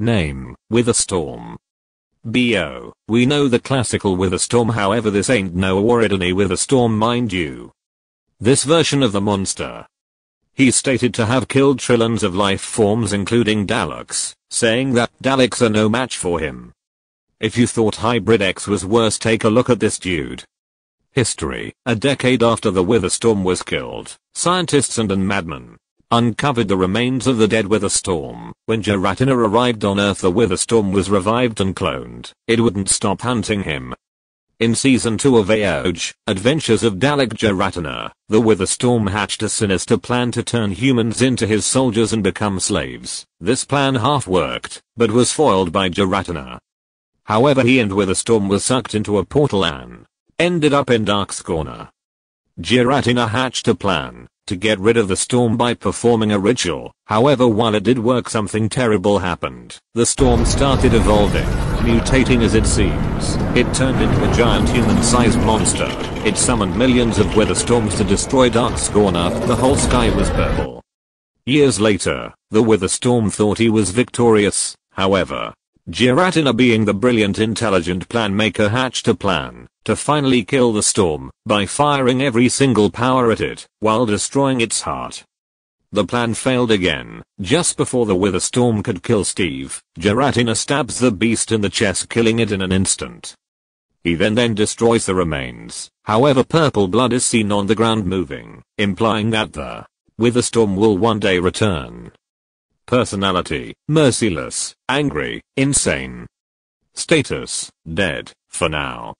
Name, Witherstorm. B.O. We know the classical Witherstorm however this ain't no Auridany Witherstorm mind you. This version of the monster. He's stated to have killed trillions of life forms including Daleks, saying that Daleks are no match for him. If you thought Hybrid X was worse take a look at this dude. History, a decade after the Witherstorm was killed, scientists and an madman uncovered the remains of the dead Witherstorm. When Giratina arrived on Earth the Witherstorm was revived and cloned. It wouldn't stop hunting him. In season 2 of Age, Adventures of Dalek Giratina, the Witherstorm hatched a sinister plan to turn humans into his soldiers and become slaves. This plan half worked, but was foiled by Giratina. However he and Witherstorm were sucked into a portal and ended up in Dark's Corner. Giratina hatched a plan to get rid of the storm by performing a ritual. However while it did work something terrible happened. The storm started evolving, mutating as it seems. It turned into a giant human-sized monster. It summoned millions of weather storms to destroy Dark's Corner. The whole sky was purple. Years later, the Wither Storm thought he was victorious, however. Giratina being the brilliant intelligent plan maker hatched a plan to finally kill the storm by firing every single power at it while destroying its heart. The plan failed again. Just before the wither storm could kill Steve, Giratina stabs the beast in the chest killing it in an instant. He then then destroys the remains. However purple blood is seen on the ground moving, implying that the wither storm will one day return. Personality, merciless, angry, insane. Status, dead, for now.